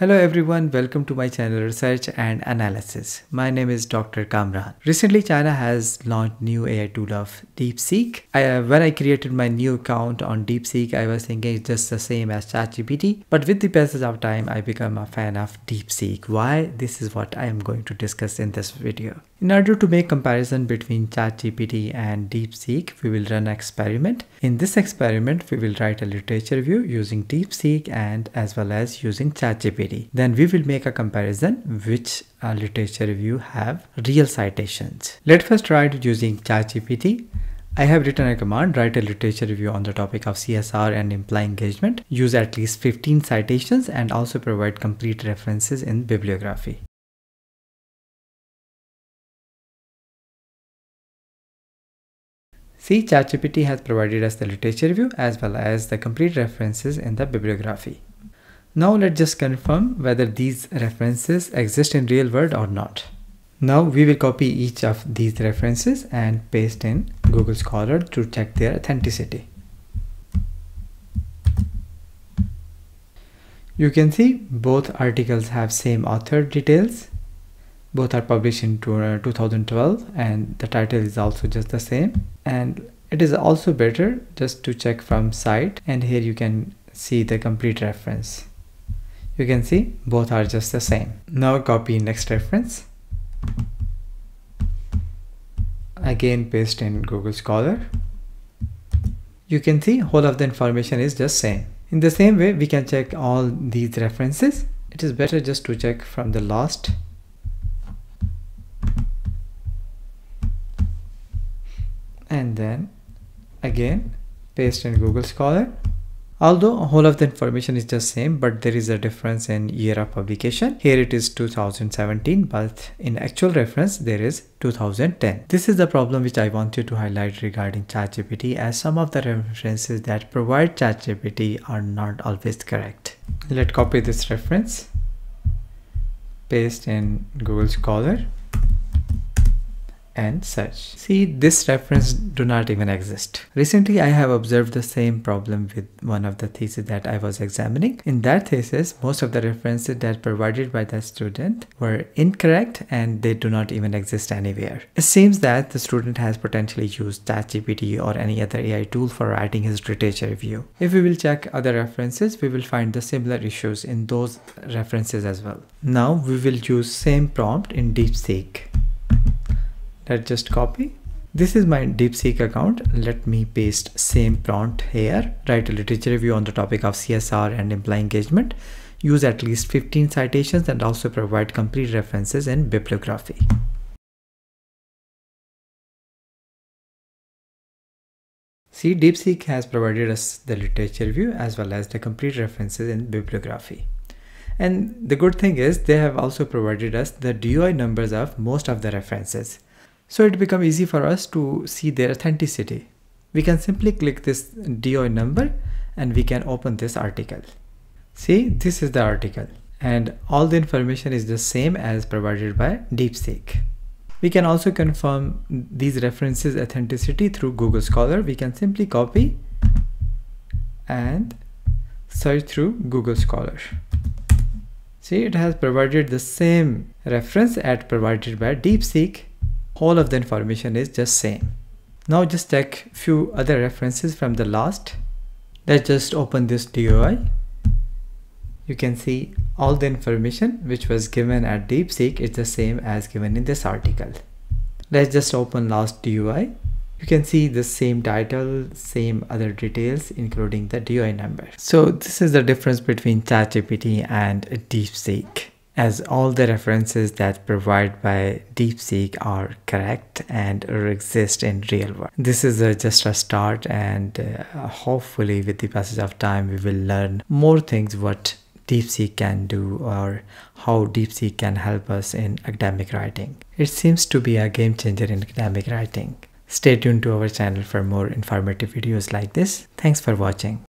Hello everyone, welcome to my channel Research and Analysis. My name is Dr. Kamran. Recently China has launched new AI tool of DeepSeek. I, uh, when I created my new account on DeepSeek, I was thinking it's just the same as ChatGPT. But with the passage of time, I become a fan of DeepSeek. Why? This is what I am going to discuss in this video. In order to make comparison between ChatGPT and DeepSeek, we will run an experiment. In this experiment, we will write a literature review using DeepSeek and as well as using ChatGPT. Then we will make a comparison which uh, literature review have real citations. Let's first try it using ChatGPT. I have written a command, write a literature review on the topic of CSR and employee engagement, use at least 15 citations and also provide complete references in bibliography. See, ChatGPT has provided us the literature review as well as the complete references in the bibliography. Now let's just confirm whether these references exist in real world or not. Now we will copy each of these references and paste in Google Scholar to check their authenticity. You can see both articles have same author details. Both are published in 2012 uh, and the title is also just the same and it is also better just to check from site and here you can see the complete reference you can see both are just the same. Now copy next reference. Again paste in google scholar. You can see whole of the information is just same. In the same way we can check all these references. It is better just to check from the last. And then again paste in Google Scholar although whole of the information is the same but there is a difference in year of publication. Here it is 2017 but in actual reference there is 2010 this is the problem which i wanted to highlight regarding chatgpt as some of the references that provide chatgpt are not always correct. Let's copy this reference paste in google scholar and search. See, this reference do not even exist. Recently, I have observed the same problem with one of the theses that I was examining. In that thesis, most of the references that provided by the student were incorrect and they do not even exist anywhere. It seems that the student has potentially used ChatGPT or any other AI tool for writing his literature review. If we will check other references, we will find the similar issues in those references as well. Now we will use same prompt in DeepSeek let's just copy this is my DeepSeek account. Let me paste same prompt here. Write a literature review on the topic of CSR and employee engagement. Use at least 15 citations and also provide complete references in bibliography. See, DeepSeek has provided us the literature review as well as the complete references in bibliography. And the good thing is they have also provided us the DOI numbers of most of the references. So it become easy for us to see their authenticity. We can simply click this DOI number and we can open this article. See, this is the article and all the information is the same as provided by DeepSeek. We can also confirm these references authenticity through Google Scholar. We can simply copy and search through Google Scholar. See, it has provided the same reference as provided by DeepSeek all of the information is just same. Now just check few other references from the last. Let's just open this DOI. You can see all the information which was given at DeepSeek is the same as given in this article. Let's just open last DOI. You can see the same title, same other details, including the DOI number. So this is the difference between ChatGPT and DeepSeek as all the references that provide by DeepSeek are correct and exist in real world. This is a, just a start and uh, hopefully with the passage of time we will learn more things what DeepSeek can do or how DeepSeek can help us in academic writing. It seems to be a game changer in academic writing. Stay tuned to our channel for more informative videos like this. Thanks for watching.